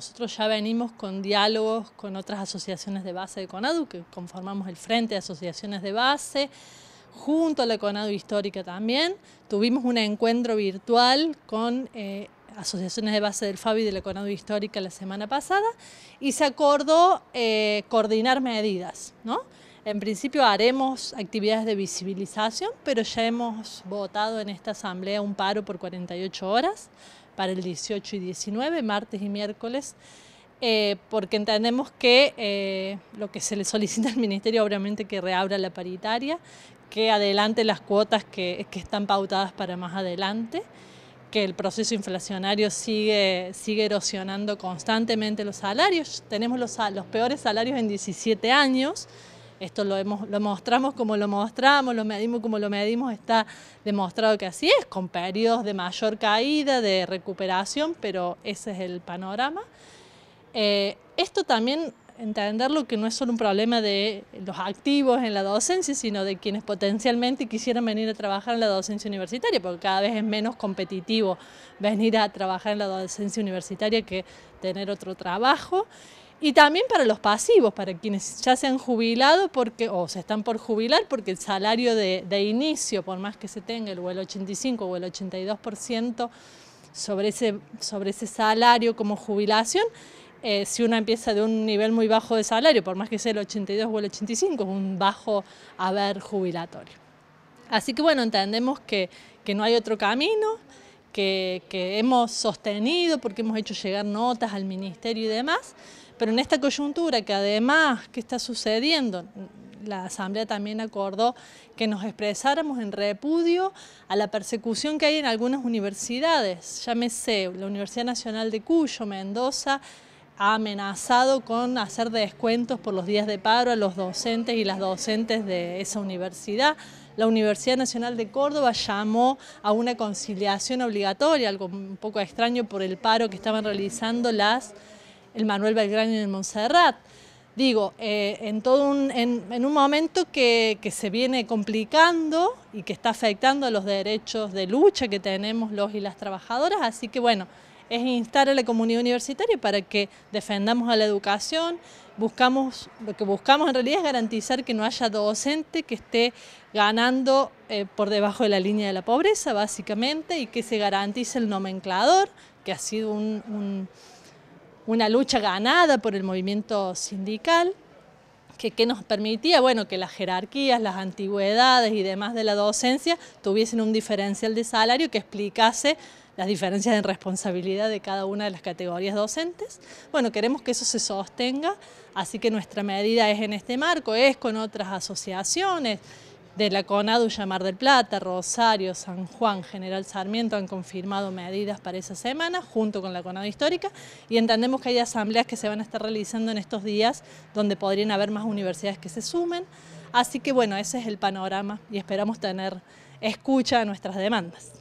nosotros ya venimos con diálogos con otras asociaciones de base de CONADU, que conformamos el Frente de Asociaciones de Base, junto a la CONADU Histórica también. Tuvimos un encuentro virtual con eh, asociaciones de base del FABI de la CONADU Histórica la semana pasada y se acordó eh, coordinar medidas. ¿no? En principio haremos actividades de visibilización, pero ya hemos votado en esta asamblea un paro por 48 horas para el 18 y 19, martes y miércoles, eh, porque entendemos que eh, lo que se le solicita al Ministerio obviamente que reabra la paritaria, que adelante las cuotas que, están pautadas para más adelante, que el proceso inflacionario sigue, sigue erosionando constantemente los salarios. Tenemos los, los peores salarios en 17 años. Esto lo, hemos, lo mostramos como lo mostramos, lo medimos como lo medimos, está demostrado que así es, con periodos de mayor caída, de recuperación, pero ese es el panorama. Eh, esto también entenderlo que no es solo un problema de los activos en la docencia, sino de quienes potencialmente quisieran venir a trabajar en la docencia universitaria, porque cada vez es menos competitivo venir a trabajar en la docencia universitaria que tener otro trabajo. Y también para los pasivos, para quienes ya se han jubilado porque, o se están por jubilar, porque el salario de, de inicio, por más que se tenga el, o el 85 o el 82% sobre ese, sobre ese salario como jubilación, eh, si uno empieza de un nivel muy bajo de salario, por más que sea el 82 o el 85, es un bajo haber jubilatorio. Así que bueno, entendemos que, que no hay otro camino, que, que, hemos sostenido porque hemos hecho llegar notas al ministerio y demás, pero en esta coyuntura que además que está sucediendo, la Asamblea también acordó que nos expresáramos en repudio a la persecución que hay en algunas universidades, llámese la Universidad Nacional de Cuyo, Mendoza, ha amenazado con hacer descuentos por los días de paro a los docentes y las docentes de esa universidad. La Universidad Nacional de Córdoba llamó a una conciliación obligatoria, algo un poco extraño por el paro que estaban realizando las, el Manuel Belgrano y el Montserrat. Digo, eh, en, todo un, en, en un momento que, que, se viene complicando y que está afectando a los derechos de lucha que tenemos los y las trabajadoras, así que bueno, es instar a la comunidad universitaria para que defendamos a la educación, buscamos, lo que buscamos en realidad es garantizar que no haya docente que esté ganando eh, por debajo de la línea de la pobreza, básicamente, y que se garantice el nomenclador, que ha sido un, un, una lucha ganada por el movimiento sindical, que, nos permitía bueno, que las jerarquías, las antigüedades y demás de la docencia tuviesen un diferencial de salario que explicase las diferencias en responsabilidad de cada una de las categorías docentes. Bueno, queremos que eso se sostenga, así que nuestra medida es en este marco, es con otras asociaciones, de la CONADU Mar del Plata, Rosario, San Juan, General Sarmiento han confirmado medidas para esa semana junto con la CONADU Histórica y entendemos que hay asambleas que se van a estar realizando en estos días donde podrían haber más universidades que se sumen. Así que bueno, ese es el panorama y esperamos tener escucha a nuestras demandas.